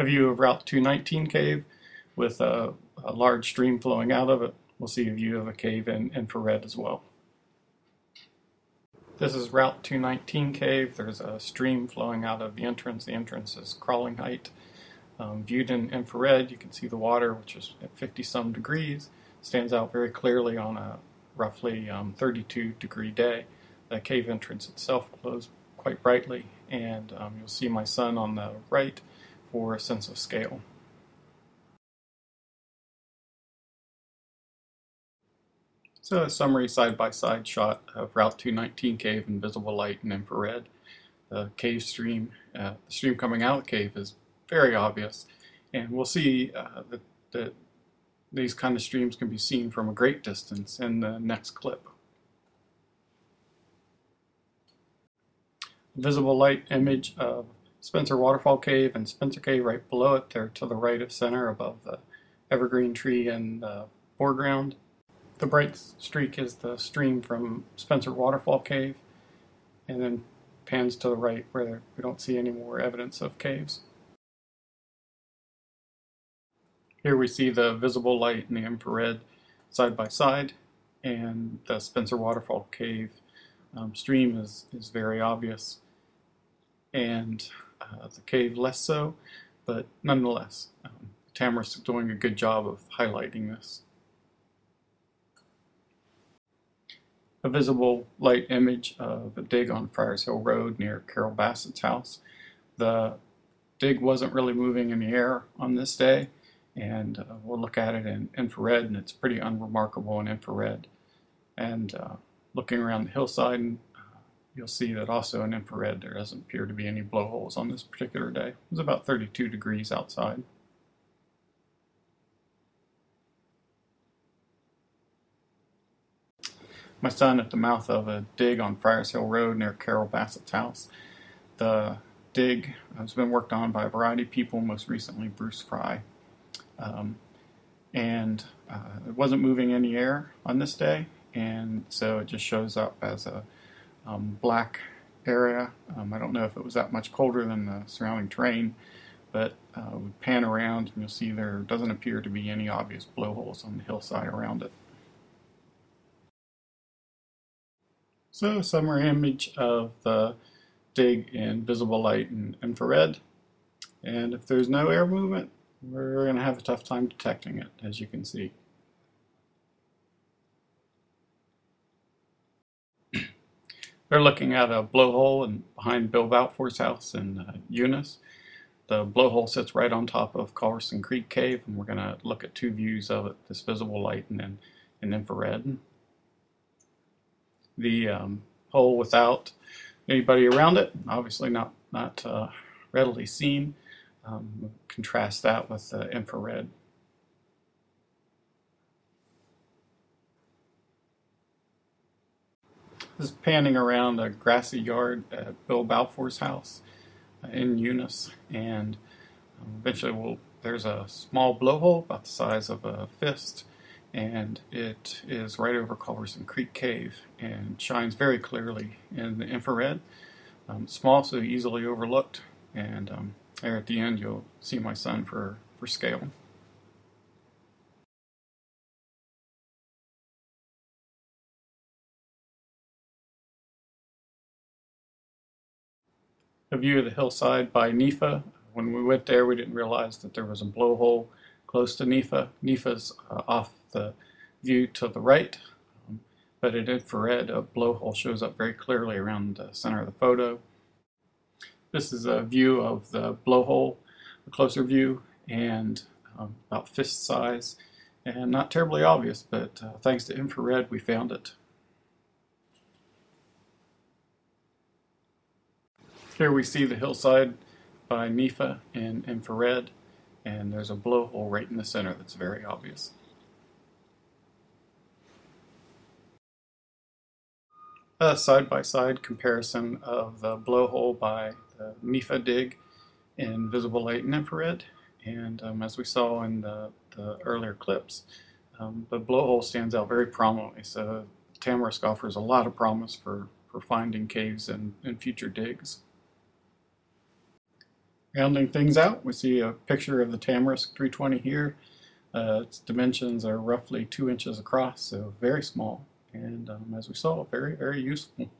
A view of Route 219 cave with a, a large stream flowing out of it. We'll see a view of a cave in infrared as well. This is Route 219 cave. There's a stream flowing out of the entrance. The entrance is crawling height. Um, viewed in infrared, you can see the water, which is at 50 some degrees, stands out very clearly on a roughly um, 32 degree day. The cave entrance itself glows quite brightly, and um, you'll see my son on the right for a sense of scale. So a summary side-by-side -side shot of Route 219 cave in visible light and infrared. The cave stream, uh, the stream coming out of the cave is very obvious, and we'll see uh, that, that these kind of streams can be seen from a great distance in the next clip. Visible light image of Spencer Waterfall Cave and Spencer Cave right below it. They're to the right of center above the evergreen tree in the foreground. The bright streak is the stream from Spencer Waterfall Cave, and then pans to the right where we don't see any more evidence of caves. Here we see the visible light and the infrared side by side, and the Spencer Waterfall Cave um, stream is, is very obvious, and uh, the cave less so, but nonetheless, um, Tamarisk's doing a good job of highlighting this. a visible light image of a dig on Friars Hill Road near Carol Bassett's house. The dig wasn't really moving in the air on this day, and uh, we'll look at it in infrared, and it's pretty unremarkable in infrared. And uh, looking around the hillside, uh, you'll see that also in infrared there doesn't appear to be any blowholes on this particular day. It was about 32 degrees outside. my son at the mouth of a dig on Friars Hill Road near Carol Bassett's house. The dig has been worked on by a variety of people, most recently Bruce Fry. Um, and uh, it wasn't moving any air on this day, and so it just shows up as a um, black area. Um, I don't know if it was that much colder than the surrounding terrain, but uh, we pan around and you'll see there doesn't appear to be any obvious blowholes on the hillside around it. So summary image of the dig in visible light and infrared. And if there's no air movement, we're going to have a tough time detecting it, as you can see. They're looking at a blowhole and behind Bill Balfour's house in uh, Eunice. The blowhole sits right on top of Culverson Creek Cave, and we're going to look at two views of it, this visible light and then in infrared the um, hole without anybody around it, obviously not, not uh, readily seen. Um, contrast that with the infrared. This is panning around a grassy yard at Bill Balfour's house uh, in Eunice, and um, eventually we'll, there's a small blowhole about the size of a fist and it is right over Culverson Creek Cave and shines very clearly in the infrared. Um, small, so easily overlooked, and um, there at the end you'll see my son for, for scale. A view of the hillside by Nepha. When we went there, we didn't realize that there was a blowhole close to Nepha. Nepha's uh, off the view to the right, um, but in infrared, a blowhole shows up very clearly around the center of the photo. This is a view of the blowhole, a closer view, and um, about fist size, and not terribly obvious, but uh, thanks to infrared, we found it. Here we see the hillside by Nepha in infrared, and there's a blowhole right in the center that's very obvious. a side-by-side comparison of the blowhole by the Nepha dig in visible light and infrared. And um, as we saw in the, the earlier clips, um, the blowhole stands out very prominently. So Tamarisk offers a lot of promise for, for finding caves in, in future digs. Rounding things out, we see a picture of the Tamarisk 320 here. Uh, its dimensions are roughly two inches across, so very small. And um, as we saw, very, very useful.